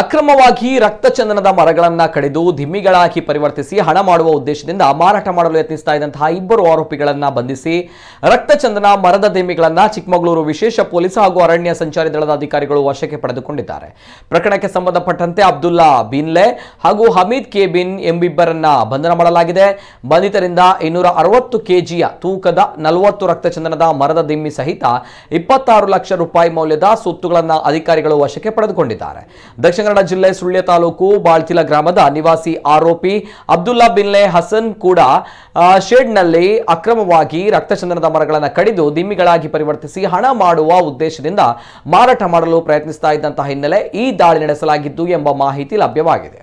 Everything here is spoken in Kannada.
ಅಕ್ರಮವಾಗಿ ರಕ್ತಚಂದನದ ಮರಗಳನ್ನ ಕಡಿದು ದಿಮ್ಮಿಗಳಾಗಿ ಪರಿವರ್ತಿಸಿ ಹಣ ಮಾಡುವ ಉದ್ದೇಶದಿಂದ ಮಾರಾಟ ಮಾಡಲು ಯತ್ನಿಸ್ತಾ ಇದ್ದಂತಹ ಇಬ್ಬರು ಆರೋಪಿಗಳನ್ನ ಬಂಧಿಸಿ ರಕ್ತಚಂದನ ಮರದ ದಿಮ್ಮಿಗಳನ್ನ ಚಿಕ್ಕಮಗಳೂರು ವಿಶೇಷ ಪೊಲೀಸ್ ಹಾಗೂ ಅರಣ್ಯ ಸಂಚಾರಿ ದಳದ ಅಧಿಕಾರಿಗಳು ವಶಕ್ಕೆ ಪಡೆದುಕೊಂಡಿದ್ದಾರೆ. ಪ್ರಕರಣಕ್ಕೆ ಸಂಬಂಧಪಟ್ಟಂತೆ ಅಬ್ದುಲ್ಲಾ ಬಿನ್ಲೆ ಹಾಗೂ ಹಮೀದ್ ಕೆ ಬಿನ್ ಎಂಬಿಬ್ಬರನ್ನ ಬಂಧನ ಮಾಡಲಾಗಿದೆ. ಬಂಧಿತರಿಂದ ಇನ್ನೂರ ಅರವತ್ತು ಕೆಜಿಯ ತೂಕದ ನಲವತ್ತು ರಕ್ತಚಂದನದ ಮರದ ದಿಮ್ಮಿ ಸಹಿತ ಇಪ್ಪತ್ತಾರು ಲಕ್ಷ ರೂಪಾಯಿ ಮೌಲ್ಯದ ಸೊತ್ತುಗಳನ್ನು ಅಧಿಕಾರಿಗಳು ವಶಕ್ಕೆ ಪಡೆದುಕೊಂಡಿದ್ದಾರೆ. ದಕ್ಷಿಣ ಕನ್ನಡ ಜಿಲ್ಲೆ ಸುಳ್ಯ ತಾಲೂಕು ಬಾಳ್ತಿಲ ಗ್ರಾಮದ ನಿವಾಸಿ ಆರೋಪಿ ಅಬ್ದುಲ್ಲಾ ಬಿನ್ಲೆ ಹಸನ್ ಕೂಡ ಶೆಡ್ನಲ್ಲಿ ಅಕ್ರಮವಾಗಿ ರಕ್ತಚಂದನದ ಮರಗಳನ್ನು ಕಡಿದು ದಿಮ್ಮಿಗಳಾಗಿ ಪರಿವರ್ತಿಸಿ ಹಣ ಮಾಡುವ ಉದ್ದೇಶದಿಂದ ಮಾರಾಟ ಮಾಡಲು ಪ್ರಯತ್ನಿಸ್ತಾ ಇದ್ದಂತಹ ಹಿನ್ನೆಲೆ ಈ ದಾಳಿ ನಡೆಸಲಾಗಿದ್ದು ಎಂಬ ಮಾಹಿತಿ ಲಭ್ಯವಾಗಿದೆ.